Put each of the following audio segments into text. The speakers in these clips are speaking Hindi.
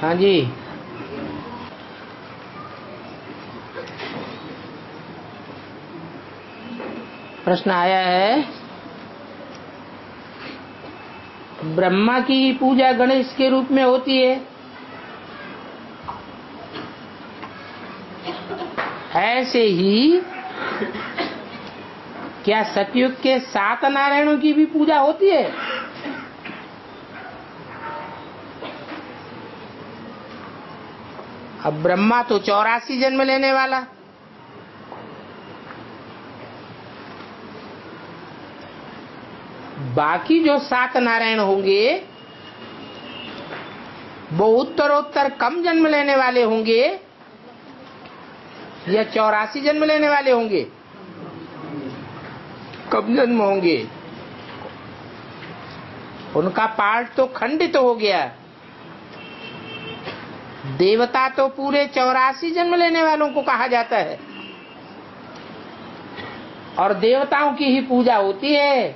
हाँ जी। प्रश्न आया है, ब्रह्मा की पूजा गणेश के रूप में होती है। ऐसे ही क्या सतयुग के सात नारायणों की भी पूजा होती है? अब ब्रह्मा तो चौरासी जन्म लेने वाला। बाकी जो सात नारायण होंगे, वो उत्तरोत्तर कम जन्म लेने वाले होंगे या चौरासी जन्म लेने वाले होंगे? कम जन्म होंगे? उनका पार्ट तो खंडित तो हो गया। देवता तो पूरे चौरासी जन्म लेने वालों को कहा जाता है। और देवताओं की ही पूजा होती है।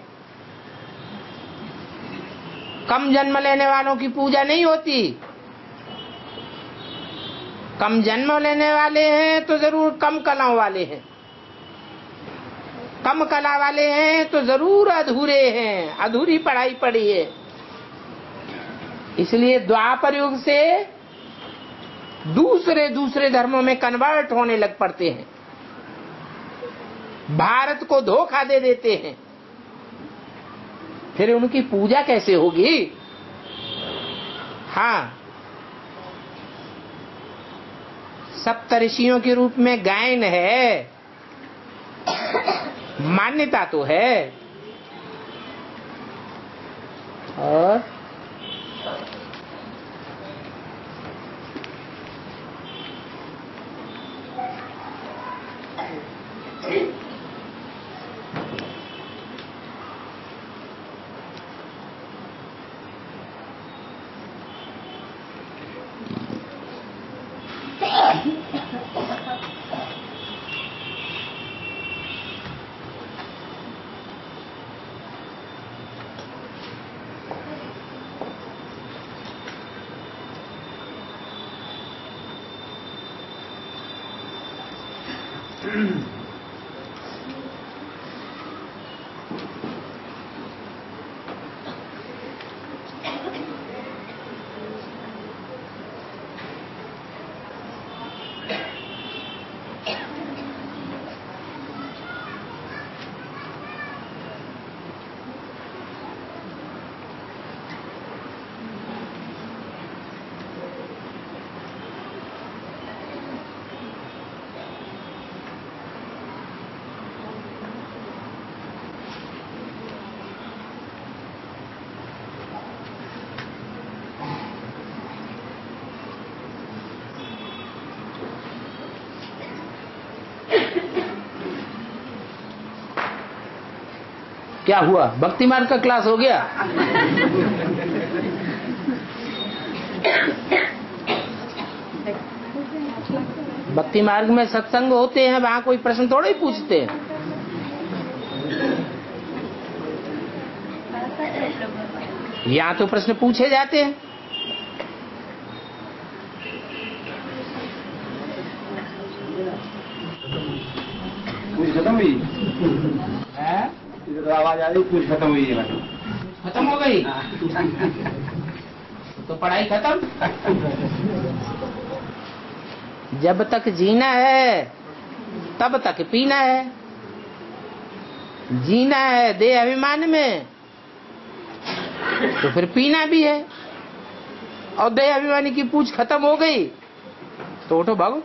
कम जन्म लेने वालों की पूजा नहीं होती। कम जन्म लेने वाले हैं तो ज़रूर कम कलाओं वाले हैं। कम कला वाले हैं तो ज़रूर अधूरे हैं। अधूरी पढ़ाई पड़ी है। इसलिए द्वापर युग से दूसरे दूसरे धर्मों में कन्वर्ट होने लग पड़ते हैं। भारत को धोखा दे देते हैं। फिर उनकी पूजा कैसे होगी? हाँ। सप्तऋषियों के रूप में गायन है। मान्यता तो है। और Mm-hmm. क्या हुआ? भक्ति मार्ग का क्लास हो गया? भक्ति मार्ग में सत्संग होते हैं, वहाँ कोई प्रश्न थोड़े ही पूछते हैं। यहाँ तो प्रश्न पूछे जाते हैं पूरी खत्म हुई रही पूरी खत्म हुई है खत्म हो गई? तो पढ़ाई खत्म? जब तक जीना है तब तक पीना है। जीना है दे अभिमान में तो फिर पीना भी है। और दे अभिमानी की पूछ खत्म हो गई तो उठो भागो।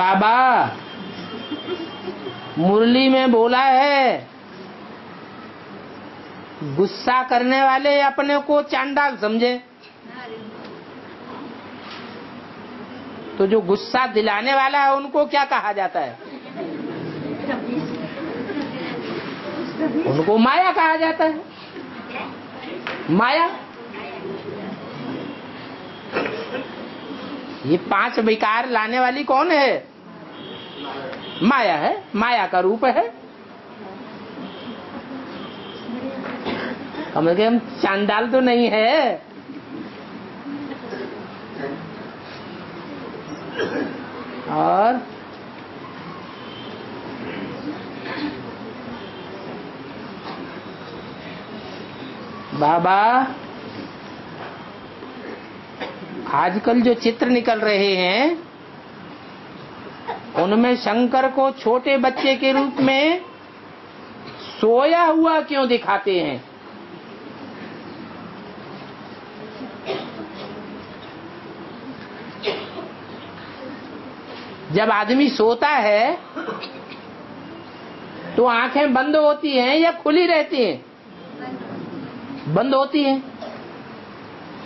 बाबा, मुरली में बोला है, गुस्सा करने वाले अपने को चांडाल समझे। तो जो गुस्सा दिलाने वाला है, उनको क्या कहा जाता है? उनको माया कहा जाता है। माया? ये पाँच विकार लाने वाली कौन है? माया है, माया का रूप है। कम से कम चांडाल तो नहीं है। और बाबा, आजकल जो चित्र निकल रहे हैं उनमें शंकर को छोटे बच्चे के रूप में सोया हुआ क्यों दिखाते हैं? जब आदमी सोता है तो आँखें बंद होती हैं या खुली रहती हैं? बंद होती हैं।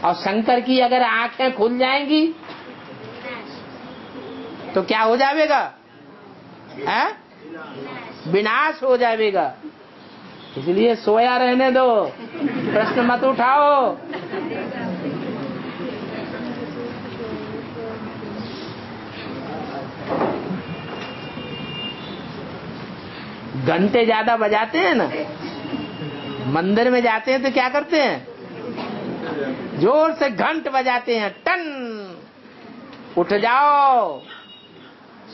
और शंकर की अगर आँखें खुल जाएँगी तो क्या हो जाएगा? विनाश हो जाएगा। इसलिए सोया रहने दो। प्रश्न मत उठाओ। घंटे ज़्यादा बजाते हैं ना? मंदिर में जाते हैं तो क्या करते हैं? ज़ोर से घंट बजाते हैं। टन! उठ जाओ।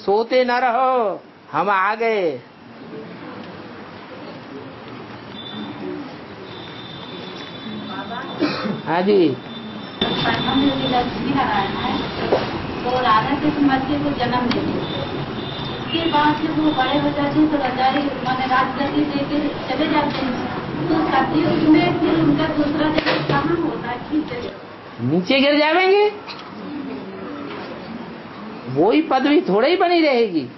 सोते न रहो, हम आ गए हाँ जी। तो राधा को जन्म देते बाद जब वो बड़े हो जाते हैं तो के चले जाते हैं तो में फिर उनका दूसरा कहाँ होता है नीचे गिर जाएँगे? वही पदवी थोड़ा ही बनी रहेगी।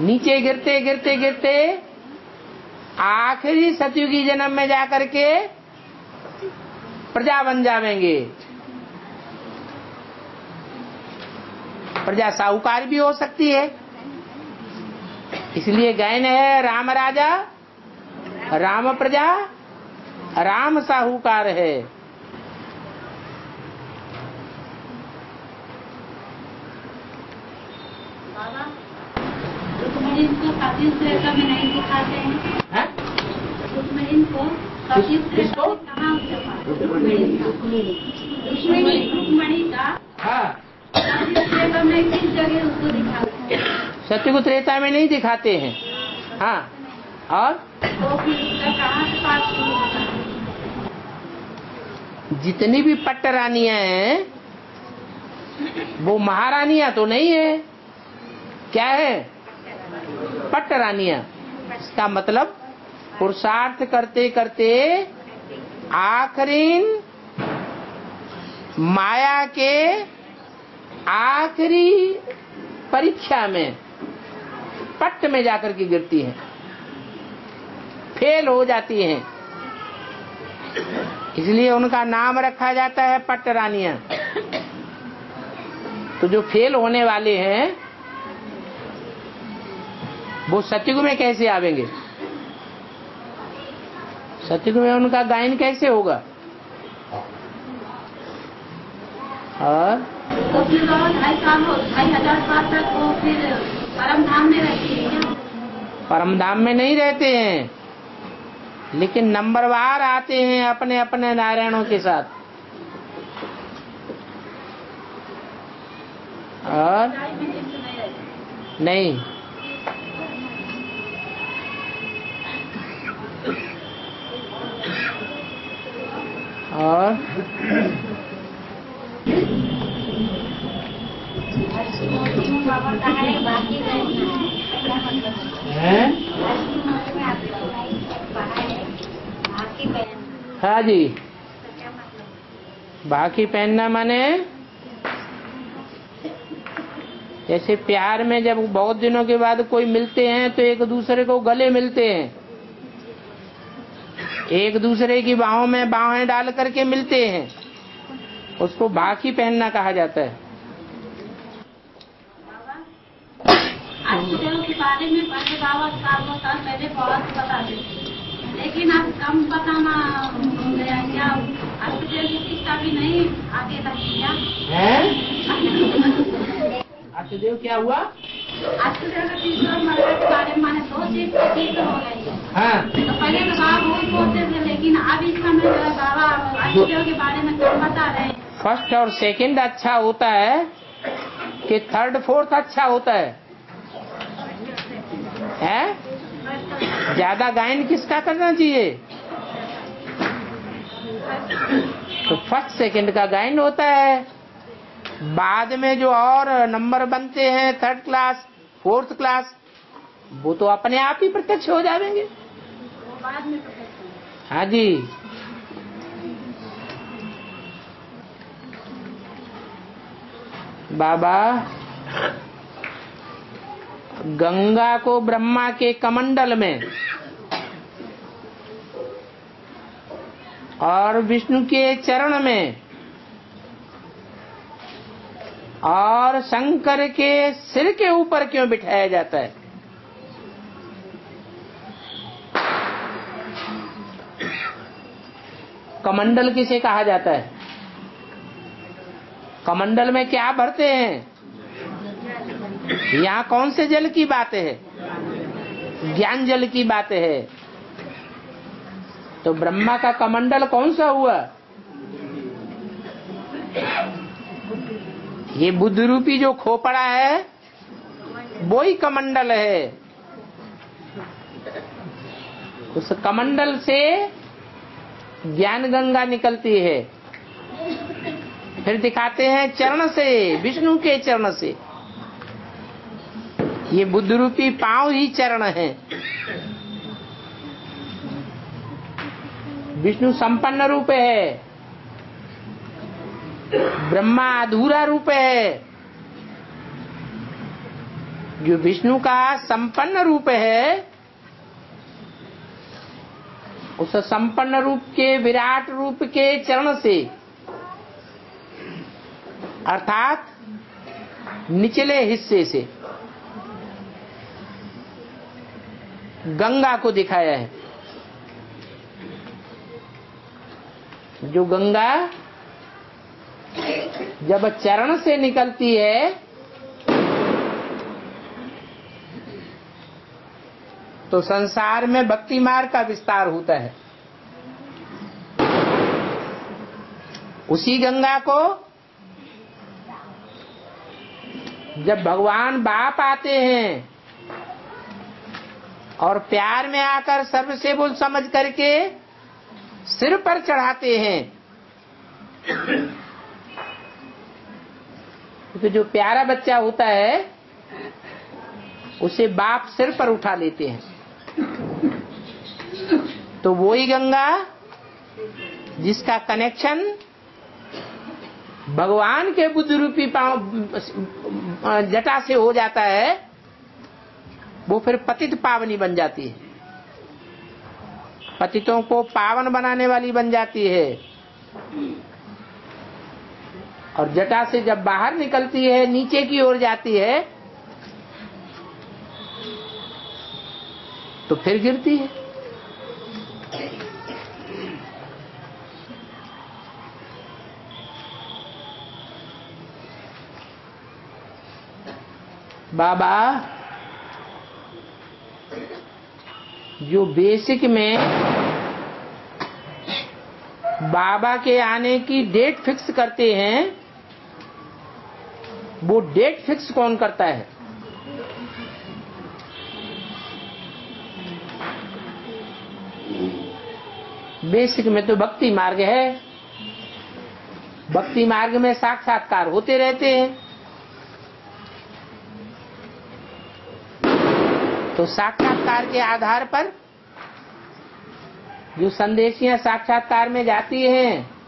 नीचे गिरते गिरते गिरते, आखिरी सतयुगी जन्म में जाकर के प्रजा बन जावेंगे। प्रजा साहूकार भी हो सकती है। इसलिए गायन है राम राजा, राम प्रजा, राम साहूकार है बाबा रुक्मणी को सतयुग त्रेता में नहीं दिखाते हैं। हैं? रुक्मणी को। कहाँ रुक्मणी त्रेता में किस जगह उसको दिखाते हैं। सत्य त्रेता में नहीं दिखाते हैं। हाँ। और? तो जितनी भी पट्ट रानियाँ हैं वो महारानियाँ तो नहीं है। क्या है? पट्ट रानियाँ इसका मतलब पुरुषार्थ करते करते आखिरी माया के आखिरी परीक्षा में पट्ट में जाकर के गिरती है। फेल हो जाती है। इसलिए उनका नाम रखा जाता है पट्ट रानियाँ तो जो फेल होने वाले हैं वो सतयुग में कैसे आवेंगे? सतयुग में उनका गायन कैसे होगा? और? तो फिर परम धाम में है नहीं रहते हैं लेकिन नंबरवार आते हैं अपने अपने नारायणों के साथ। और? से नहीं। और है? हैं? जी। बाकी पहनना माने? जैसे प्यार में जब बहुत दिनों के बाद कोई मिलते हैं तो एक दूसरे को गले मिलते हैं। एक दूसरे की बाहों में बाहें डाल करके मिलते हैं। उसको बाकी पहनना कहा जाता है। के बारे में पहले बाबा सालों साल पहले बहुत बताते थे लेकिन अब कम बताना गया क्या अष्टदेव की शिक्षा भी नहीं आगे तक किया। हैं? अष्टदेव क्या हुआ? हो। तो पहले तो बाबा बहुत बोलते थे लेकिन अब इस समय बाबा के बारे में कम बता रहे हैं फ़र्स्ट और सेकंड अच्छा होता है कि थर्ड फोर्थ अच्छा होता है। है? ज़्यादा गायन किसका करना चाहिए? तो फ़र्स्ट सेकंड का गायन होता है। बाद में जो और नंबर बनते हैं थर्ड क्लास फोर्थ क्लास वो तो अपने आप ही प्रत्यक्ष हो जाएँगे। बाद में पता हाँ जी। बाबा गंगा को ब्रह्मा के कमंडल में और विष्णु के चरण में और शंकर के सिर के ऊपर क्यों बिठाया जाता है? कमंडल किसे कहा जाता है? कमंडल में क्या भरते हैं? यहाँ कौन से जल की बात है? ज्ञान जल की बात है। तो ब्रह्मा का कमंडल कौन सा हुआ? ये बुद्ध रूपी जो खोपड़ा है वो ही कमंडल है। उस कमंडल से ज्ञान गंगा निकलती है। फिर दिखाते हैं चरण से, विष्णु के चरण से। ये बुद्ध रूपी पाँव ही चरण है। विष्णु संपन्न रूप है। ब्रह्मा अधूरा रूप है। जो विष्णु का संपन्न रूप है, उस संपन्न रूप के विराट रूप के चरण से, अर्थात निचले हिस्से से, गंगा को दिखाया है। जो गंगा जब चरण से निकलती है तो संसार में भक्ति मार्ग का विस्तार होता है। उसी गंगा को जब भगवान बाप आते हैं और प्यार में आकर सबसे सर्वसेबुल समझ करके सिर पर चढ़ाते हैं क्योंकि जो प्यारा बच्चा होता है, उसे बाप सिर पर उठा लेते हैं। तो वो ही गंगा, जिसका कनेक्शन भगवान के बुद्ध रूपी जटा से हो जाता है, वो फिर पतित पावनी बन जाती है। पतितों को पावन बनाने वाली बन जाती है। और जटा से जब बाहर निकलती है, नीचे की ओर जाती है तो फिर गिरती है। बाबा, जो बेसिक में बाबा के आने की डेट फिक्स करते हैं वो डेट फिक्स कौन करता है? बेसिक में तो भक्ति मार्ग है। भक्ति मार्ग में साक्षात्कार होते रहते हैं। तो साक्षात्कार के आधार पर जो संदेशियाँ साक्षात्कार में जाती हैं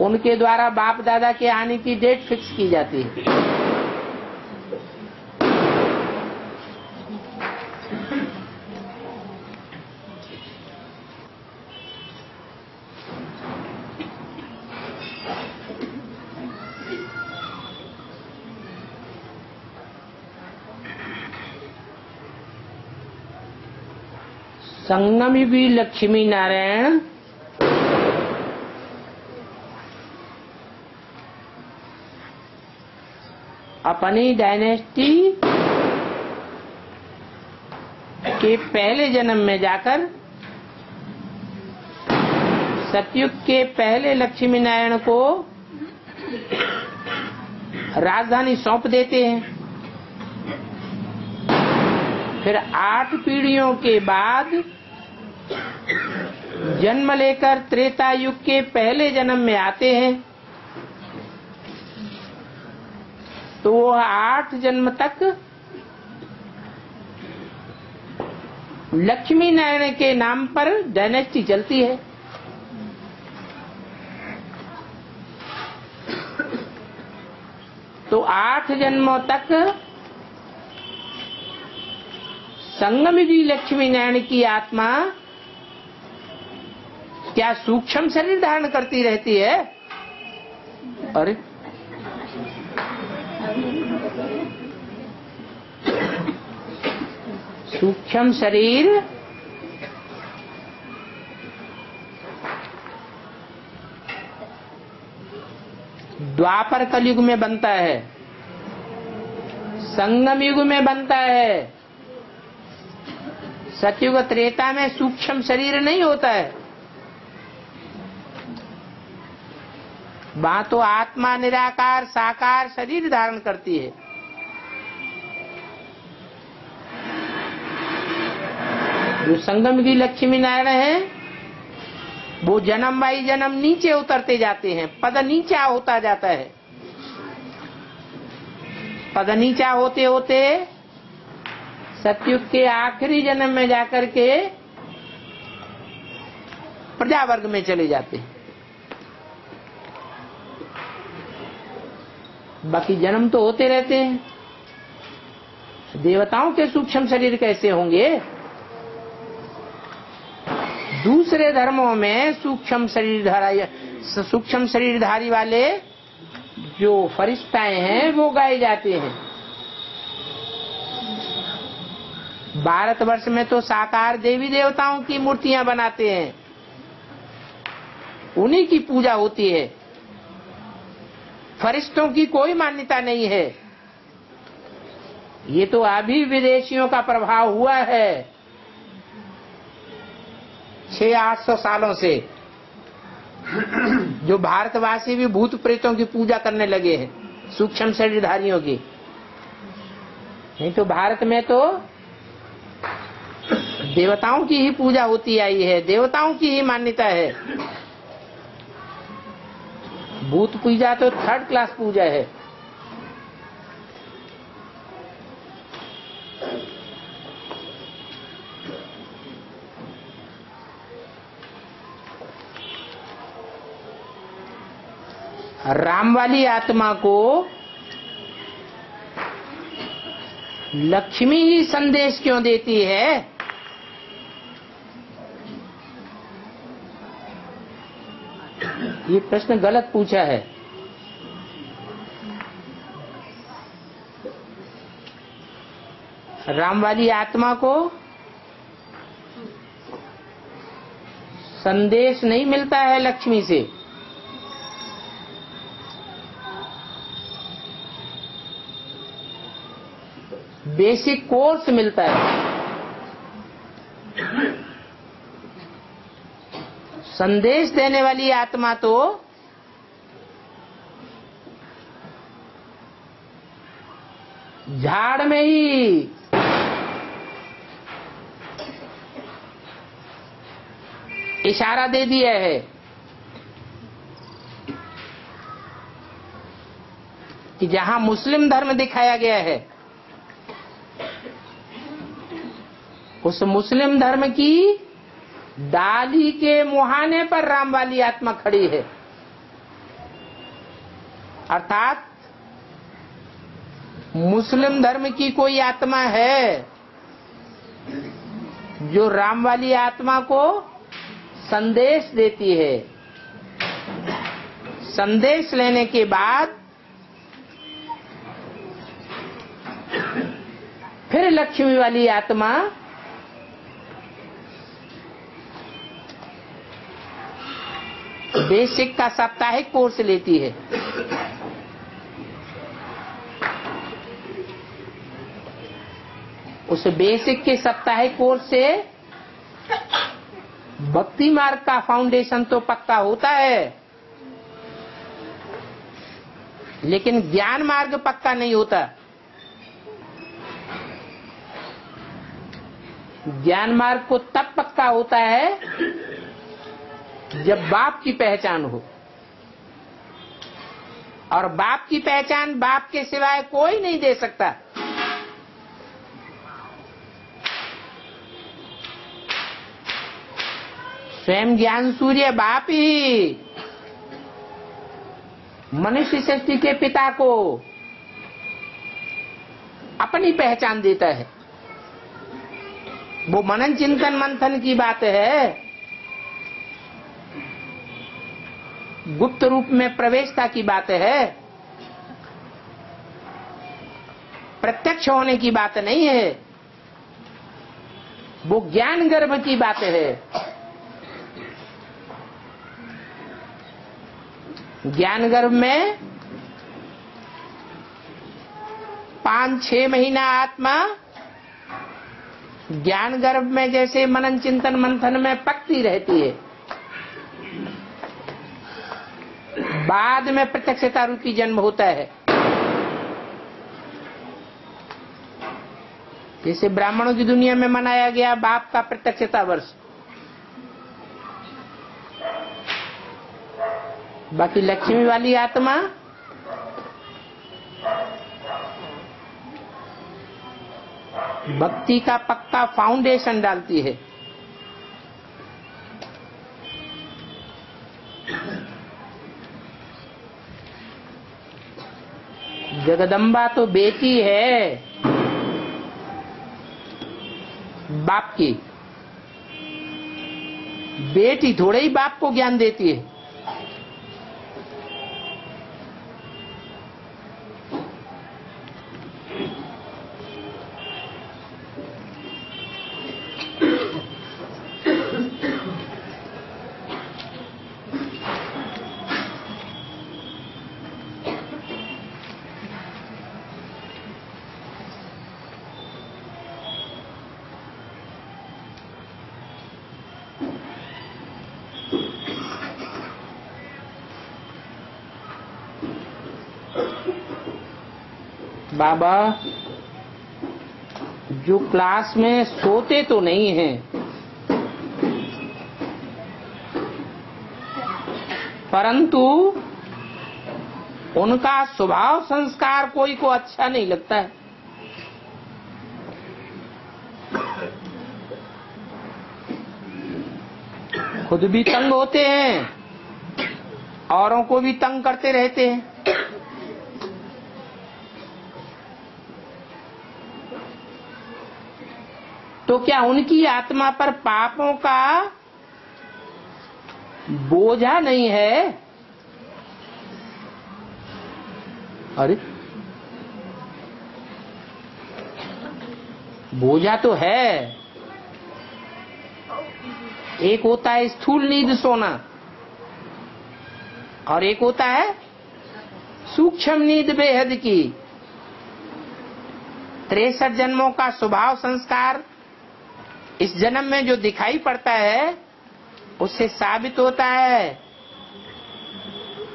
उनके द्वारा बाप दादा के आने की डेट फिक्स की जाती है। संगमी भी लक्ष्मी नारायण अपनी डायनेस्टी के पहले जन्म में जाकर सतयुग के पहले लक्ष्मी नारायण को राजधानी सौंप देते हैं। फिर आठ पीढ़ियों के बाद जन्म लेकर त्रेता युग के पहले जन्म में आते हैं। तो वो आठ जन्म तक लक्ष्मी नारायण के नाम पर डायनेस्टी चलती है। तो आठ जन्मों तक संगमजी लक्ष्मी नारायण की आत्मा क्या सूक्ष्म शरीर धारण करती रहती है? अरे सूक्ष्म शरीर। द्वापर कलयुग में बनता है। संगम युग में बनता है। सतयुग त्रेता में सूक्ष्म शरीर नहीं होता है। वहाँ तो आत्मा निराकार, साकार शरीर धारण करती है। जो संगम की लक्ष्मी नारायण है, वो जन्म बाई जन्म नीचे उतरते जाते हैं। पद नीचा होता जाता है। पद नीचा होते होते सतयुग के आखिरी जन्म में जाकर के प्रजा वर्ग में चले जाते हैं। बाकी जन्म तो होते रहते हैं। देवताओं के सूक्ष्म शरीर कैसे होंगे? दूसरे धर्मों में सूक्ष्म शरीर सूक्ष्म शरीरधारी वाले जो फरिश्ताएँ हैं, वो गाए जाते हैं। भारतवर्ष में तो साकार देवी देवताओं की मूर्तियाँ बनाते हैं। उन्हीं की पूजा होती है। फरिश्तों की कोई मान्यता नहीं है। ये तो अभी विदेशियों का प्रभाव हुआ है। छह आठ सौ सालों से जो भारतवासी भी भूत प्रेतों की पूजा करने लगे हैं, सूक्ष्म शरीरधारियों की। नहीं तो भारत में तो देवताओं की ही पूजा होती आई है, देवताओं की ही मान्यता है। भूत पूजा तो थर्ड क्लास पूजा है। राम वाली आत्मा को लक्ष्मी ही संदेश क्यों देती है? ये प्रश्न गलत पूछा है। राम वाली आत्मा को संदेश नहीं मिलता है लक्ष्मी से। बेसिक कोर्स मिलता है। संदेश देने वाली आत्मा तो झाड़ में ही इशारा दे दिया है। कि जहाँ मुस्लिम धर्म दिखाया गया है उस मुस्लिम धर्म की डाली के मुहाने पर राम वाली आत्मा खड़ी है। अर्थात, मुस्लिम धर्म की कोई आत्मा है जो राम वाली आत्मा को संदेश देती है। संदेश लेने के बाद फिर लक्ष्मी वाली आत्मा बेसिक का साप्ताहिक कोर्स लेती है। उस बेसिक के साप्ताहिक कोर्स से भक्ति मार्ग का फाउंडेशन तो पक्का होता है। लेकिन ज्ञान मार्ग पक्का नहीं होता। ज्ञान मार्ग को तब पक्का होता है जब बाप की पहचान हो। और बाप की पहचान बाप के सिवाय कोई नहीं दे सकता। स्वयं ज्ञान सूर्य बाप ही। मनुष्य सृष्टि के पिता को अपनी पहचान देता है। वो मनन चिंतन मंथन की बात है। गुप्त रूप में प्रवेशता की बात है। प्रत्यक्ष होने की बात नहीं है। वो ज्ञान गर्भ की बात है। ज्ञान गर्भ में पाँच छह महीना आत्मा, ज्ञान गर्भ में जैसे मनन चिंतन मंथन में पकती रहती है। बाद में प्रत्यक्षता रूपी जन्म होता है। जैसे ब्राह्मणों की दुनिया में मनाया गया बाप का प्रत्यक्षता वर्ष। बाकी लक्ष्मी वाली आत्मा भक्ति का पक्का फाउंडेशन डालती है। जगदम्बा तो बेटी है। बाप की। बेटी थोड़े ही बाप को ज्ञान देती है। बाबा, जो क्लास में सोते तो नहीं हैं, परंतु उनका स्वभाव संस्कार कोई को अच्छा नहीं लगता है। खुद भी तंग होते हैं, औरों को भी तंग करते रहते हैं। तो क्या उनकी आत्मा पर पापों का बोझा नहीं है? अरे, बोझा तो है। एक होता है स्थूल नींद सोना, और एक होता है सूक्ष्म नींद बेहद की। तिरसठ जन्मों का स्वभाव संस्कार इस जन्म में जो दिखाई पड़ता है, उससे साबित होता है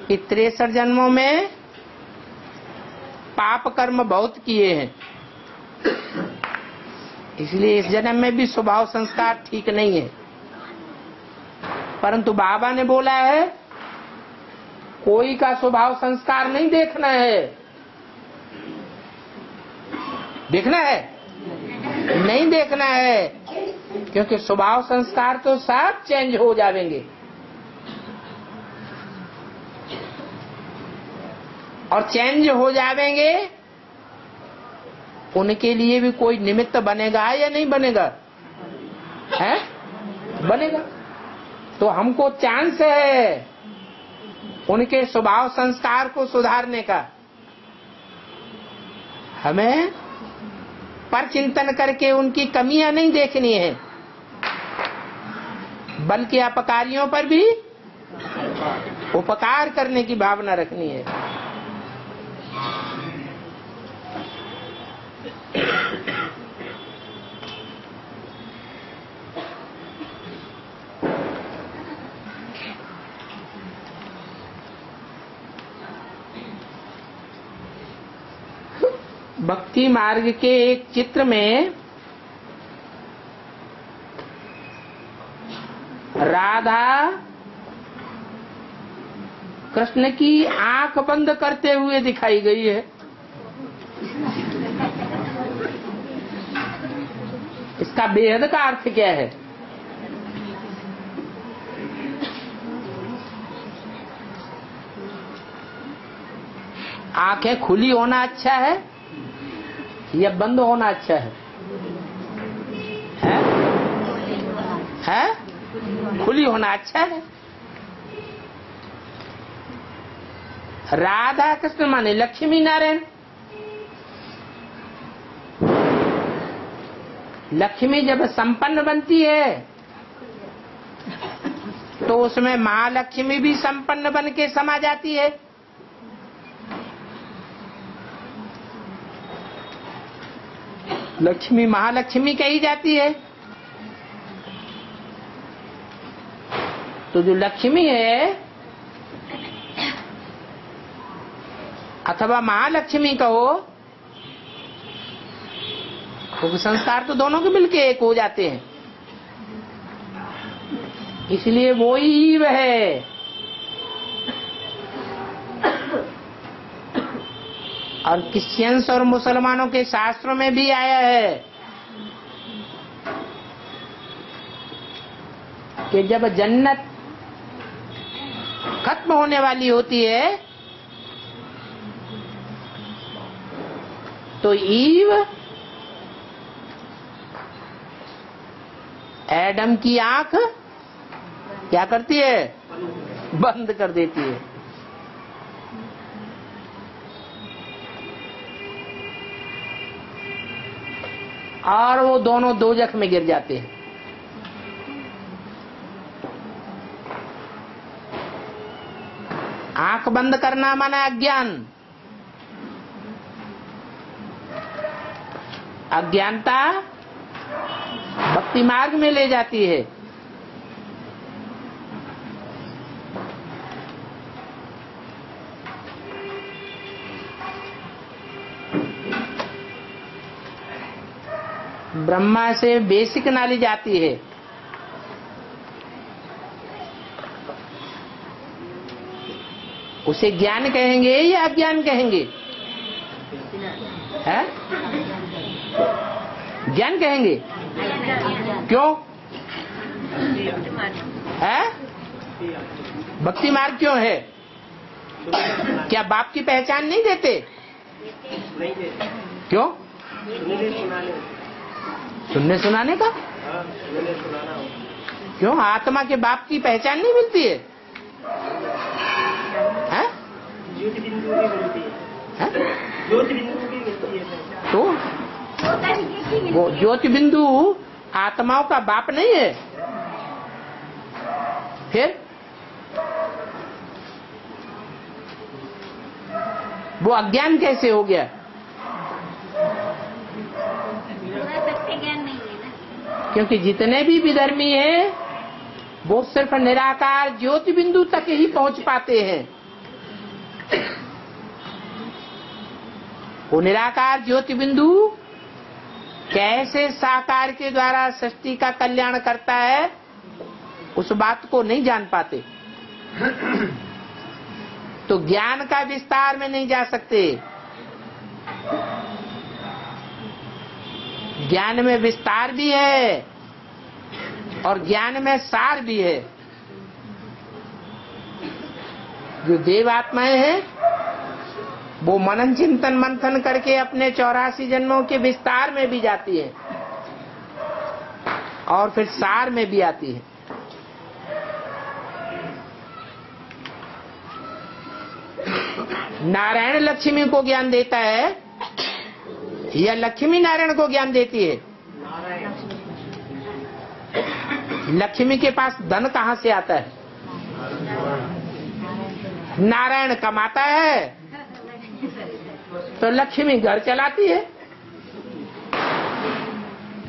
कि तिरसठ जन्मों में पाप कर्म बहुत किए हैं। इसलिए इस जन्म में भी स्वभाव संस्कार ठीक नहीं है। परंतु बाबा ने बोला है, कोई का स्वभाव संस्कार नहीं देखना है। देखना है? नहीं देखना है। क्योंकि स्वभाव संस्कार तो सब चेंज हो जाएँगे। और चेंज हो जाएँगे, उनके लिए भी कोई निमित्त बनेगा या नहीं बनेगा? है? बनेगा। तो हमको चांस है उनके स्वभाव संस्कार को सुधारने का। हमें पर चिंतन करके उनकी कमियाँ नहीं देखनी है। बल्कि अपकारियों पर भी उपकार करने की भावना रखनी है। भक्ति मार्ग के एक चित्र में राधा कृष्ण की आँख बंद करते हुए दिखाई गई है। इसका बेहद का अर्थ क्या है? आँखें खुली होना अच्छा है या बंद होना अच्छा है। है, है? खुली होना अच्छा है। राधा कृष्ण माने लक्ष्मी नारायण। लक्ष्मी जब संपन्न बनती है तो उसमें महालक्ष्मी भी संपन्न बन के समा जाती है। लक्ष्मी महालक्ष्मी कही जाती है। तो जो लक्ष्मी है, अथवा महालक्ष्मी कहो क्योंकि संस्कार तो दोनों के मिलके एक हो जाते हैं। इसलिए वो ही वह है। और क्रिश्चियंस और मुसलमानों के शास्त्रों में भी आया है कि जब जन्नत खत्म होने वाली होती है तो ईव एडम की आँख क्या करती है? बंद कर देती है। और वो दोनों दो जख में गिर जाते हैं। आँख बंद करना माना अज्ञान। अज्ञानता भक्ति मार्ग में ले जाती है। ब्रह्मा से बेसिक नॉलेज आती है। उसे ज्ञान कहेंगे या अज्ञान कहेंगे? है? ज्ञान कहेंगे? क्यों? है? भक्ति मार्ग क्यों है? क्या बाप की पहचान नहीं देते? क्यों? सुनने सुनाने का? क्यों? आत्मा के बाप की पहचान नहीं मिलती है? तो? वो ज्योति बिंदु आत्माओं का बाप नहीं है। फिर? वो अज्ञान कैसे हो गया? क्योंकि जितने भी विधर्मी हैं, वो सिर्फ़ निराकार ज्योति बिंदु तक ही पहुँच पाते हैं। वो निराकार ज्योति बिंदु कैसे साकार के द्वारा सृष्टि का कल्याण करता है, उस बात को नहीं जान पाते। तो ज्ञान का विस्तार में नहीं जा सकते। ज्ञान में विस्तार भी है और ज्ञान में सार भी है। जो देव आत्माएँ हैं, वो मनन चिंतन मंथन करके अपने चौरासी जन्मों के विस्तार में भी जाती है और फिर सार में भी आती है। नारायण लक्ष्मी को ज्ञान देता है या लक्ष्मी नारायण को ज्ञान देती है। लक्ष्मी के पास धन कहाँ से आता है? नारायण कमाता है। तो लक्ष्मी घर चलाती है।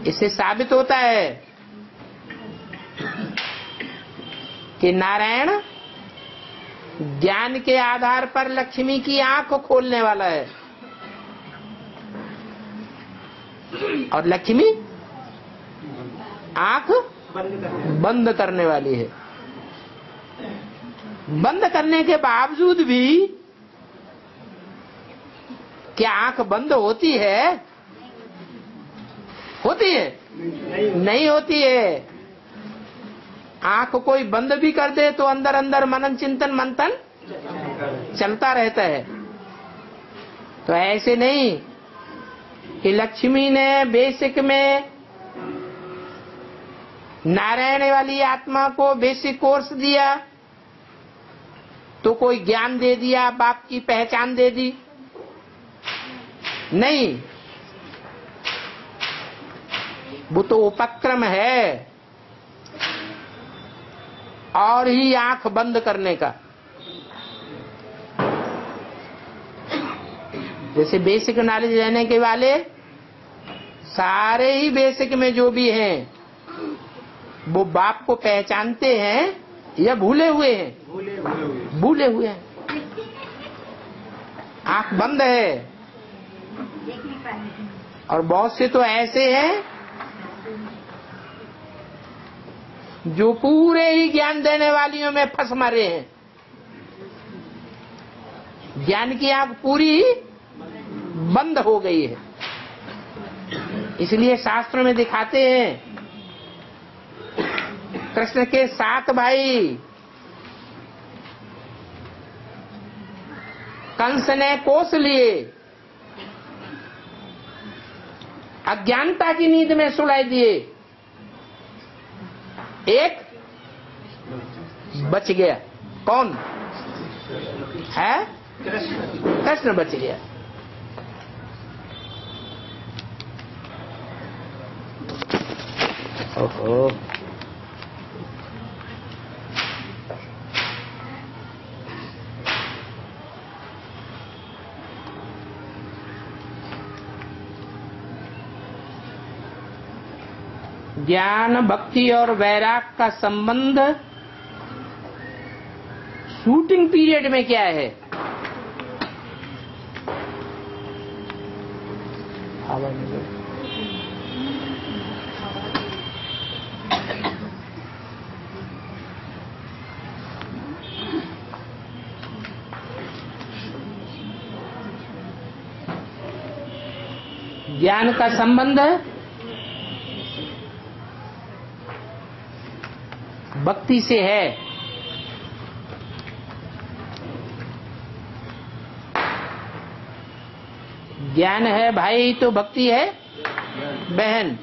इससे साबित होता है कि नारायण ज्ञान के आधार पर लक्ष्मी की आँख खोलने वाला है। और लक्ष्मी आँख बंद करने वाली। है। बंद करने के बावजूद भी क्या आँख बंद होती है? होती है? नहीं। नहीं होती है। आँख कोई बंद भी कर दे तो अंदर अंदर मनन चिंतन मंथन चलता रहता है। तो ऐसे नहीं। कि लक्ष्मी ने बेसिक में नारायण वाली आत्मा को बेसिक कोर्स दिया तो कोई ज्ञान दे दिया, बाप की पहचान दे दी। नहीं। वो तो उपक्रम है। और ही आँख बंद करने का। जैसे बेसिक नॉलेज रहने के वाले सारे ही बेसिक में जो भी हैं वो बाप को पहचानते हैं या भूले हुए हैं। भूले हुए हैं। आँख बंद है। और बहुत से तो ऐसे हैं जो पूरे ही ज्ञान देने वालियों में फंस मरे हैं। ज्ञान की आँख पूरी बंद हो गई है। इसलिए शास्त्र में दिखाते हैं, कृष्ण के सात भाई, कंस ने कोस लिए। अज्ञानता की नींद में सुलाई दिए। एक बच गया। कौन? है? कृष्ण। बच गया। ओहो। ज्ञान भक्ति और वैराग का संबंध शूटिंग पीरियड में क्या है? हवा ज्ञान का संबंध भक्ति से है। ज्ञान है भाई तो भक्ति है। बहन।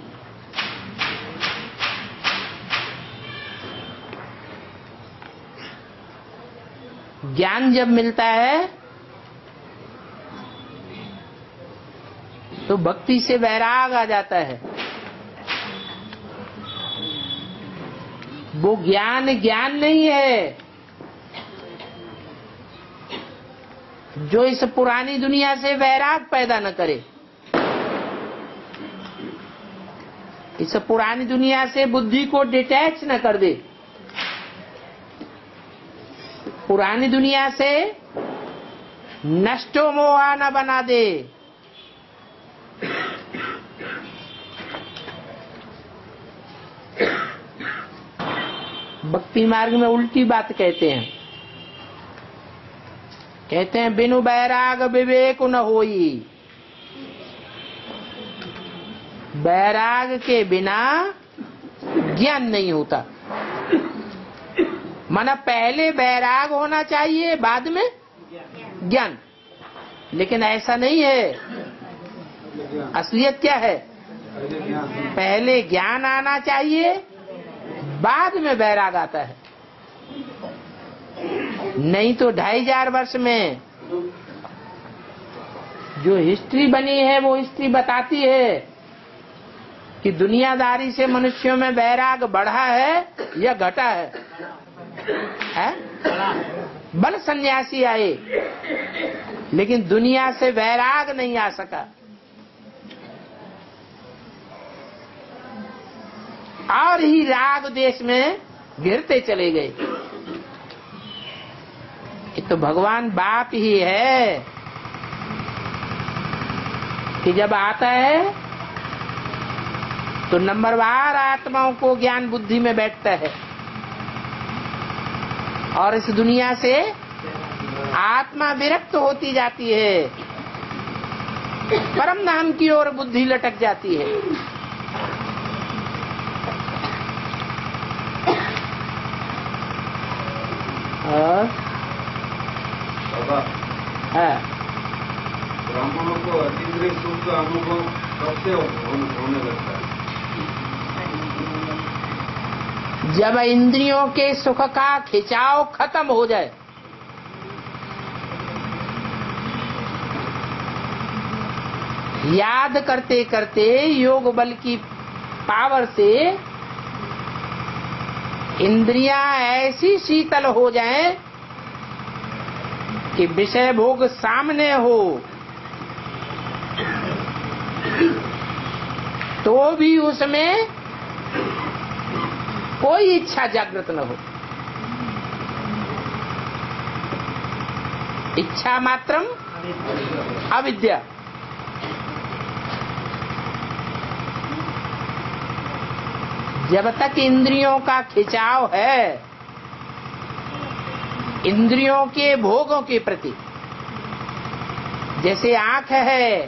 ज्ञान जब मिलता है तो भक्ति से वैराग आ जाता है। वो ज्ञान ज्ञान नहीं है। जो इस पुरानी दुनिया से वैराग पैदा न करे। इस पुरानी दुनिया से बुद्धि को डिटैच न कर दे। पुरानी दुनिया से नष्टो मोहा न बना दे। भक्ति मार्ग में उल्टी बात कहते हैं। कहते हैं, बिनु बैराग विवेक न होई। बैराग के बिना ज्ञान नहीं होता। माना पहले बैराग होना चाहिए, बाद में ज्ञान। लेकिन ऐसा नहीं है। असलियत क्या है? पहले ज्ञान आना चाहिए बाद में बैराग आता है। नहीं तो ढाई हज़ार वर्ष में जो हिस्ट्री बनी है वो हिस्ट्री बताती है कि दुनियादारी से मनुष्यों में बैराग बढ़ा है या घटा है, है? बल सन्यासी आए लेकिन दुनिया से वैराग नहीं आ सका। और ही राग देश में गिरते चले गए। ये तो भगवान बाप ही है। कि जब आता है तो नंबरवार आत्माओं को ज्ञान बुद्धि में बैठता है। और इस दुनिया से आत्मा विरक्त होती जाती है। परम धाम की ओर बुद्धि लटक जाती है। और हाँ, ब्राह्मणों को अतीन्द्रिय सुख का अनुभव कब से होने होने लगता है? जब इंद्रियों के सुख का खिंचाव खत्म हो जाए। याद करते करते योग बल की पावर से इंद्रियाँ ऐसी शीतल हो जाएँ कि विषय भोग सामने हो। तो भी उसमें कोई इच्छा जागृत न हो। इच्छा मात्रम अविद्या। जब तक इंद्रियों का खिंचाव है, इंद्रियों के भोगों के प्रति, जैसे आँख है,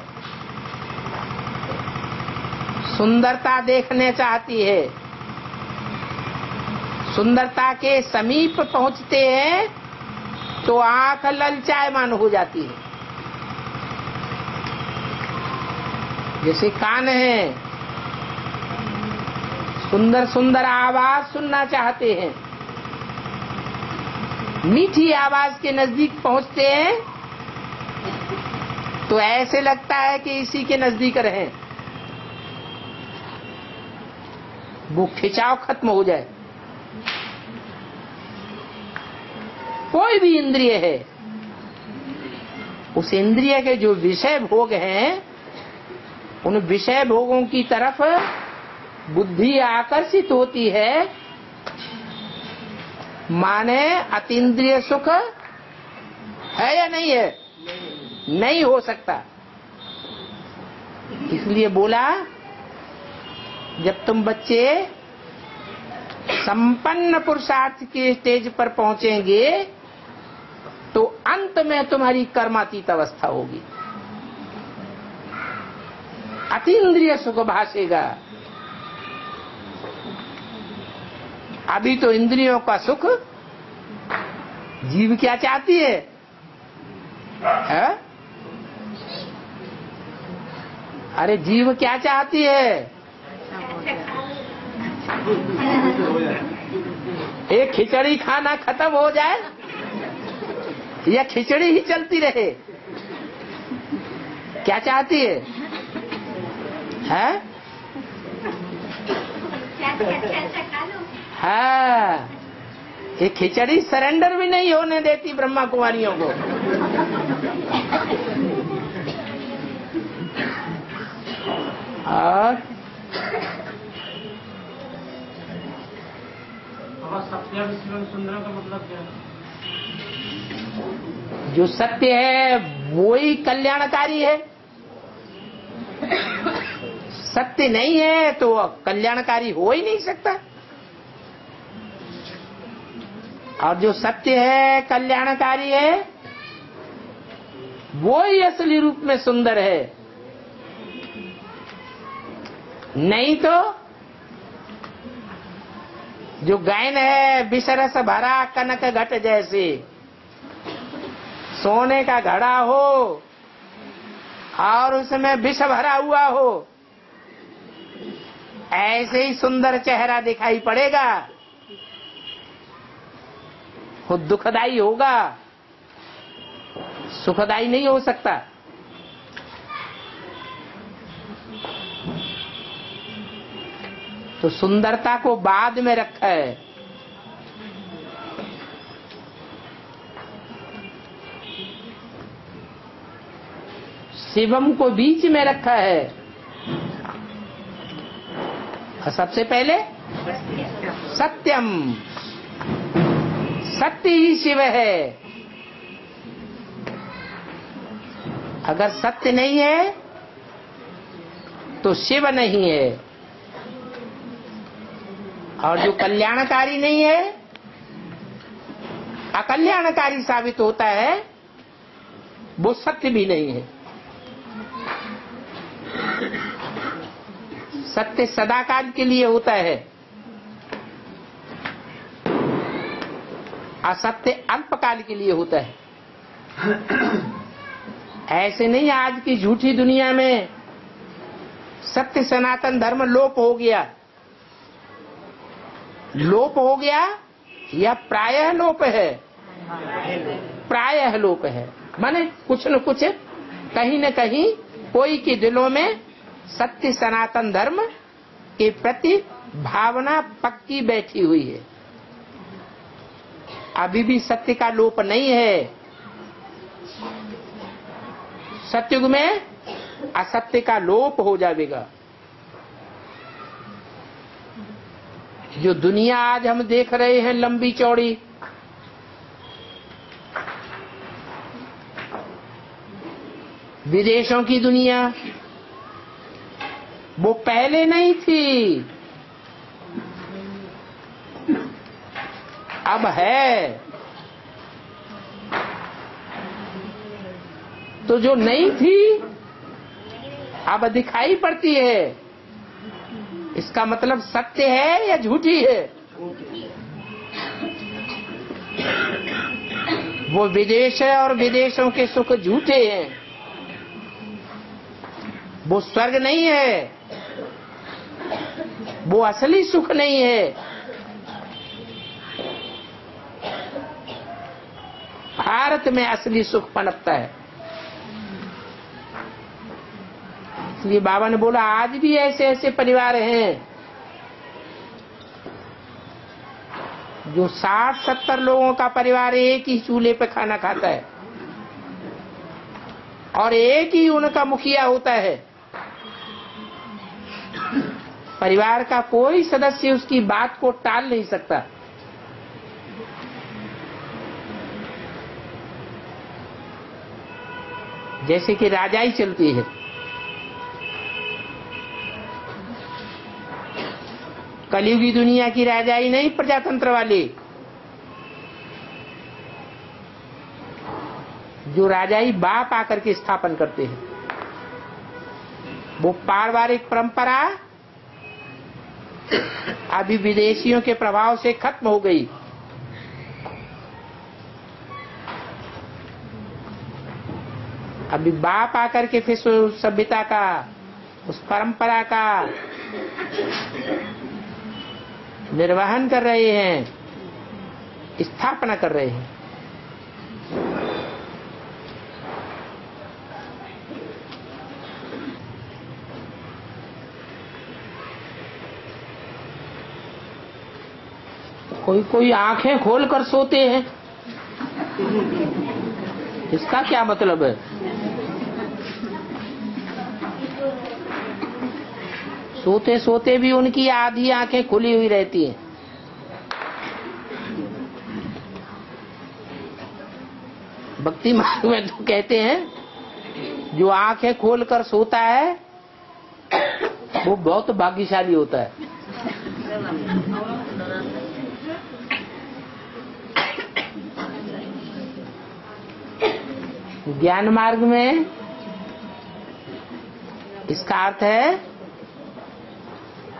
सुंदरता देखने चाहती है, सुंदरता के समीप पहुँचते हैं तो आँख ललचायमान हो जाती है। जैसे कान है सुंदर सुंदर आवाज़ सुनना चाहते हैं। मीठी आवाज़ के नज़दीक पहुँचते हैं तो ऐसे लगता है कि इसी के नज़दीक रहें। वो खिंचाव खत्म हो जाए। कोई भी इंद्रिय है, उस इंद्रिय के जो विषय भोग हैं, उन विषय भोगों की तरफ़ बुद्धि आकर्षित होती है, माने अतीन्द्रिय सुख है या नहीं है? नहीं हो सकता। इसलिए बोला, जब तुम बच्चे संपन्न पुरुषार्थ के स्टेज पर पहुँचेंगे तो अंत में तुम्हारी कर्मातीत अवस्था होगी। अतीन्द्रिय सुख भाषेगा। अभी तो इंद्रियों का सुख जीव क्या चाहती है, है? अरे जीव क्या चाहती है? एक खिचड़ी खाना खत्म हो जाए या खिचड़ी ही चलती रहे। क्या चाहती है? है? हाँ। ये खिचड़ी सरेंडर भी नहीं होने देती ब्रह्मा कुमारियों को। और? सत्य सुंदर का मतलब क्या है? जो सत्य है वो ही कल्याणकारी है। सत्य नहीं है तो कल्याणकारी हो ही नहीं सकता। और जो सत्य है, कल्याणकारी है वो ही असली रूप में सुंदर है। नहीं तो जो गायन है विषरस भरा कनक घट जैसे, सोने का घड़ा हो, और उसमें विष भरा हुआ हो, ऐसे ही सुंदर चेहरा दिखाई पड़ेगा। वो दुखदाई होगा सुखदाई नहीं हो सकता। तो सुंदरता को बाद में रखा है। शिवम को बीच में रखा है। और सबसे पहले? सत्यम। सत्य ही शिव है। अगर सत्य नहीं है तो शिव नहीं है। और जो कल्याणकारी नहीं है, अकल्याणकारी साबित होता है, वो सत्य भी नहीं है। सत्य सदाकाल के लिए होता है। असत्य अल्पकाल के लिए होता है। ऐसे नहीं आज की झूठी दुनिया में सत्य सनातन धर्म लोप हो गया। लोप हो गया या प्रायः लोप है? प्रायः लोप है। माने कुछ न कुछ कहीं न कहीं कोई के दिलों में सत्य सनातन धर्म के प्रति भावना पक्की बैठी हुई है। अभी भी सत्य का लोप नहीं है। सत्युग में असत्य का लोप हो जाएगा। जो दुनिया आज हम देख रहे हैं, लंबी चौड़ी, विदेशों की दुनिया, वो पहले नहीं थी। अब है। तो जो नहीं थी, अब दिखाई पड़ती है। इसका मतलब सत्य है या झूठी है? वो विदेश है और विदेशों के सुख झूठे हैं। वो स्वर्ग नहीं है। वो असली सुख नहीं है। भारत में असली सुख पनपता है। इसलिए बाबा ने बोला, आज भी ऐसे ऐसे परिवार हैं जो साठ सत्तर लोगों का परिवार एक ही चूल्हे पे खाना खाता है और एक ही उनका मुखिया होता है। परिवार का कोई सदस्य उसकी बात को टाल नहीं सकता। जैसे कि राजाई चलती है। कलयुगी दुनिया की राजाई नहीं, प्रजातंत्र वाली। जो राजाई बाप आकर के स्थापन करते हैं। वो पारिवारिक परंपरा अभी विदेशियों के प्रभाव से खत्म हो गई। अभी बाप आकर के फिर सभ्यता का, उस परंपरा का निर्वहन कर रहे हैं, स्थापना कर रहे हैं। कोई कोई आँखें खोलकर सोते हैं। इसका क्या मतलब है? सोते सोते भी उनकी आधी आँखें खुली हुई रहती है। भक्ति मार्ग में तो कहते हैं, जो आँखें खोलकर सोता है, वो बहुत भाग्यशाली होता है। ज्ञान मार्ग में। इसका अर्थ है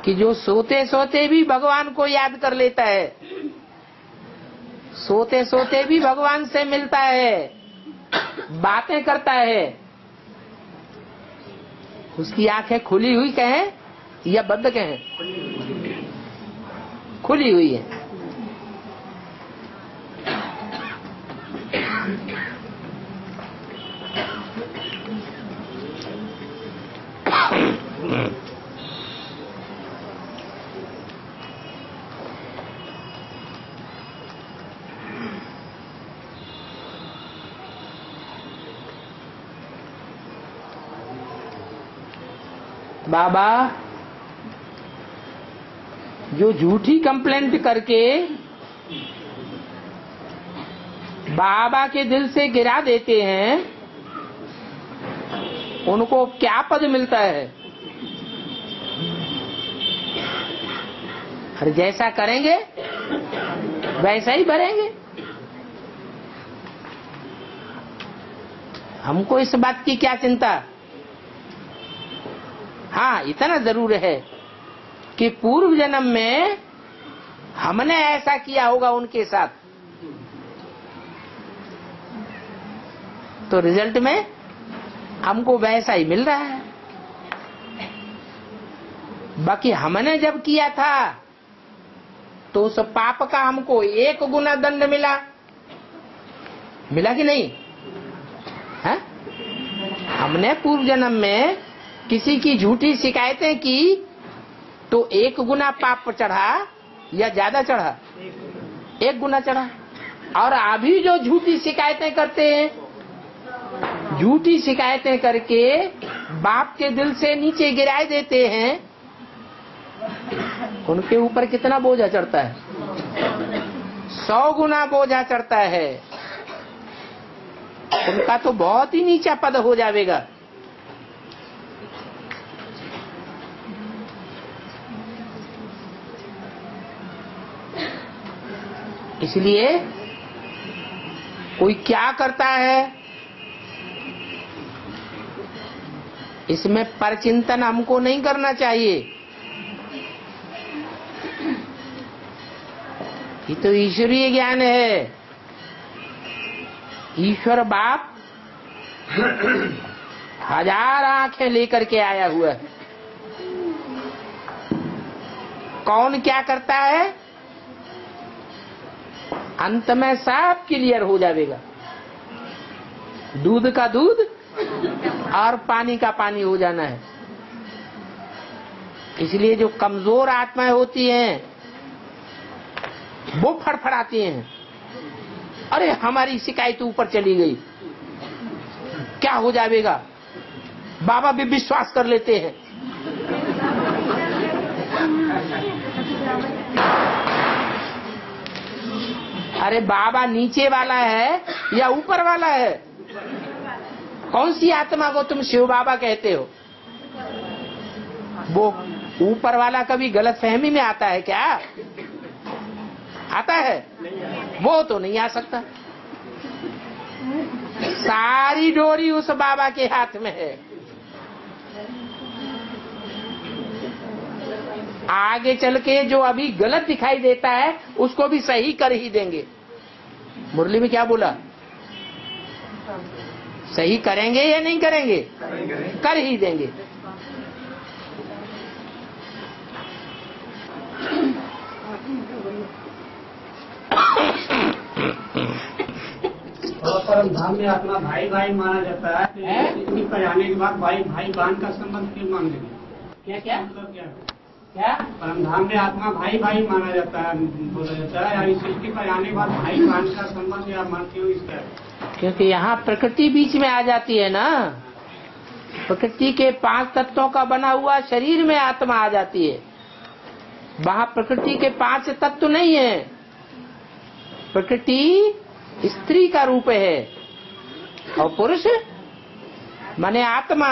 कि जो सोते सोते भी भगवान को याद कर लेता है सोते सोते भी भगवान से मिलता है, बातें करता है, उसकी आँखें खुली हुई कहें या बंद कहें? खुली हुई है। बाबा जो झूठी कंप्लेंट करके बाबा के दिल से गिरा देते हैं उनको क्या पद मिलता है? और जैसा करेंगे, वैसा ही भरेंगे। हमको इस बात की क्या चिंता? हाँ इतना ज़रूर है कि पूर्व जन्म में हमने ऐसा किया होगा उनके साथ। तो रिज़ल्ट में हमको वैसा ही मिल रहा है। बाकी हमने जब किया था तो उस पाप का हमको एक गुना दंड मिला। मिला कि नहीं? है? हमने पूर्व जन्म में किसी की झूठी शिकायतें की तो एक गुना पाप चढ़ा या ज़्यादा चढ़ा? एक गुना चढ़ा। और अभी जो झूठी शिकायतें करते हैं झूठी शिकायतें करके बाप के दिल से नीचे गिराए देते हैं। उनके ऊपर कितना बोझा चढ़ता है? सौ गुना बोझा चढ़ता है। उनका तो बहुत ही नीचा पद हो जाएगा। इसलिए कोई क्या करता है? इसमें परचिंतन हमको नहीं करना चाहिए। ये तो ईश्वरीय ज्ञान है। ईश्वर बाप हज़ार आँखें लेकर के आया हुआ है। कौन क्या करता है? अंत में सब क्लियर हो जाएगा। दूध का दूध और पानी का पानी हो जाना है। इसलिए जो कमज़ोर आत्माएँ होती हैं, वो फड़फड़ाती हैं। अरे, हमारी शिकायत ऊपर चली गई। क्या हो जाएगा? बाबा भी विश्वास कर लेते हैं। अरे, बाबा नीचे वाला है या ऊपर वाला है? कौन सी आत्मा को तुम शिव बाबा कहते हो? वो ऊपर वाला कभी गलत फहमी में आता है क्या? आता है? वो तो नहीं आ सकता। सारी डोरी उस बाबा के हाथ में है। आगे चल के जो अभी गलत दिखाई देता है, उसको भी सही कर ही देंगे। मुरली में क्या बोला? सही करेंगे या नहीं करेंगे कर ही देंगे परम धाम में अपना भाई भाई माना जाता है तो? पर आने के बाद भाई भाई बहन का संबंध क्यों मान लेंगे क्या क्या मतलब क्या? क्या? परम में आत्मा भाई भाई माना जाता है, बोला जाता है। या इस सृष्टि पर आने के बाद भाई बहन का संबंध या मानते हो इसका क्योंकि यहाँ प्रकृति बीच में आ जाती है ना। प्रकृति के पाँच तत्वों का बना हुआ शरीर में आत्मा आ जाती है। वहाँ प्रकृति के पाँच तत्व नहीं है। प्रकृति स्त्री का रूप है और पुरुष, माने आत्मा,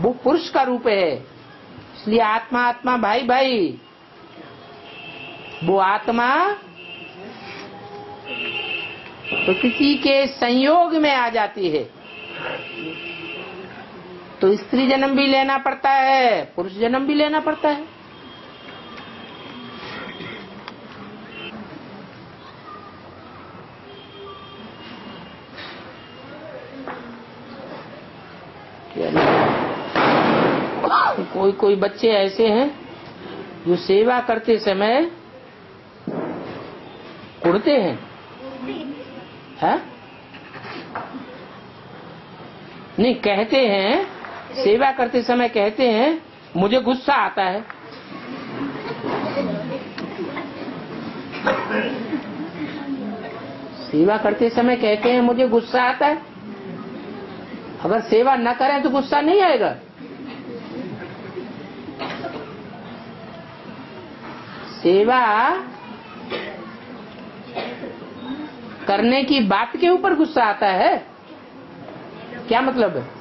वो पुरुष का रूप है। इसलिए आत्मा आत्मा, भाई भाई। वो आत्मा प्रकृति के संयोग में आ जाती है। तो स्त्री जन्म भी लेना पड़ता है, पुरुष जन्म भी लेना पड़ता है। कोई कोई बच्चे ऐसे हैं जो सेवा करते समय उड़ते हैं। है? नहीं, कहते हैं, सेवा करते समय कहते हैं, मुझे गुस्सा आता है। सेवा करते समय कहते हैं, मुझे गुस्सा आता है। अगर सेवा न करें तो गुस्सा नहीं आएगा। सेवा करने की बात के ऊपर गुस्सा आता है? क्या मतलब है?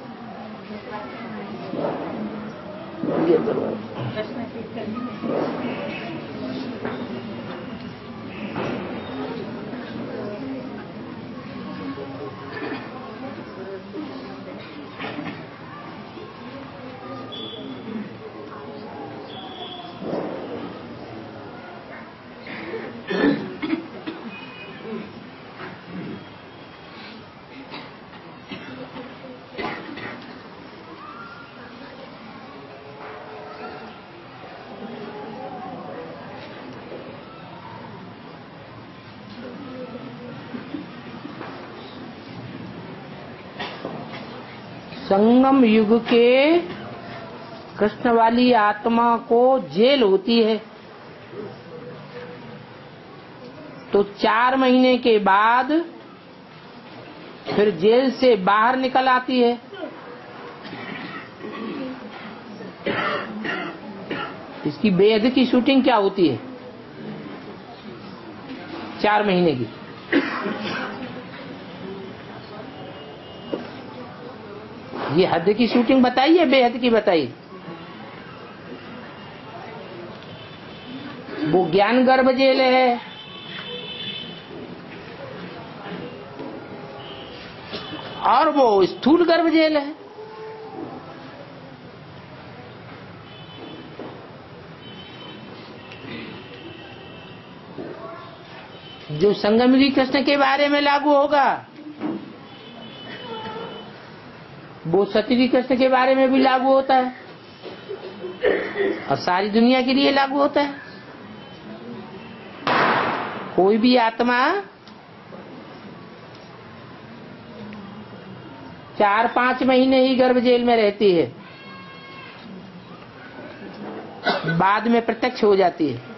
संगम युग के कृष्ण वाली आत्मा को जेल होती है। तो चार महीने के बाद फिर जेल से बाहर निकल आती है। इसकी बेहद की शूटिंग क्या होती है? चार महीने की। ये हद की शूटिंग बताइए बेहद की बताई? वो ज्ञान गर्भ जेल है। और वो स्थूल गर्भ जेल है। जो संगमगी कृष्ण के बारे में लागू होगा वो सतरी कृष्ण के बारे में भी लागू होता है। और सारी दुनिया के लिए लागू होता है। कोई भी आत्मा चार पाँच महीने ही गर्भ जेल में रहती है। बाद में प्रत्यक्ष हो जाती है।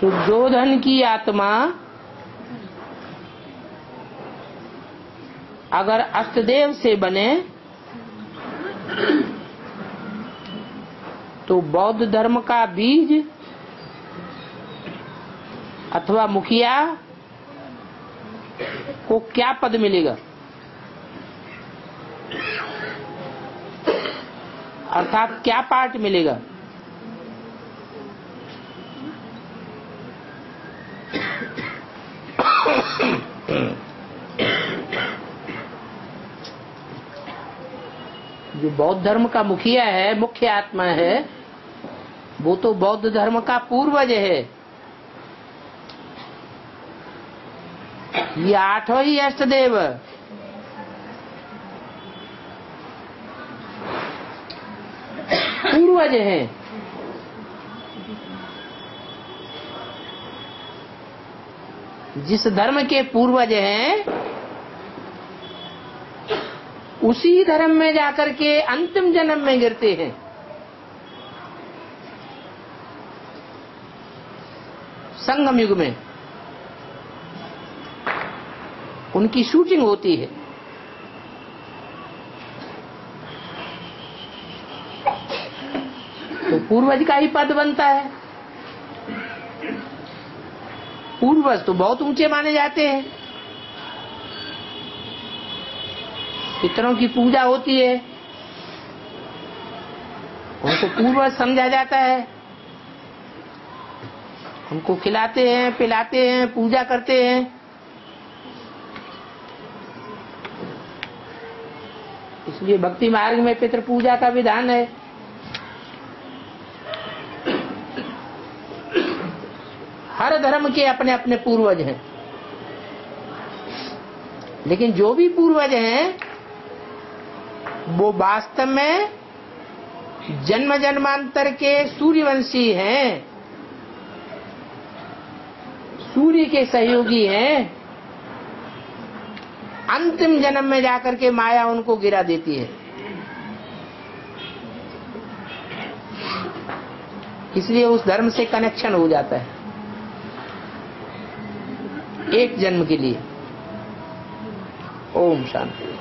शुद्धोधन की आत्मा अगर अष्टदेव से बने तो बौद्ध धर्म का बीज अथवा मुखिया को क्या पद मिलेगा? अर्थात क्या पार्ट मिलेगा? जो बौद्ध धर्म का मुखिया है, मुख्य आत्मा है, वो तो बौद्ध धर्म का पूर्वज है। ये आठों ही अष्ट देव पूर्वज हैं। जिस धर्म के पूर्वज हैं उसी धर्म में जाकर के अंतिम जन्म में गिरते हैं। संगम युग में उनकी शूटिंग होती है। तो पूर्वज का ही पद बनता है। पूर्वज तो बहुत ऊँचे माने जाते हैं। पितरों की पूजा होती है। उनको पूर्वज समझा जाता है। उनको खिलाते हैं, पिलाते हैं, पूजा करते हैं। इसलिए भक्ति मार्ग में पितृ पूजा का विधान है। हर धर्म के अपने अपने पूर्वज हैं। लेकिन जो भी पूर्वज हैं वो वास्तव में जन्म जन्मांतर के सूर्यवंशी हैं। सूर्य के सहयोगी हैं। अंतिम जन्म में जाकर के माया उनको गिरा देती है। इसलिए उस धर्म से कनेक्शन हो जाता है। एक जन्म के लिए। ओम शांति।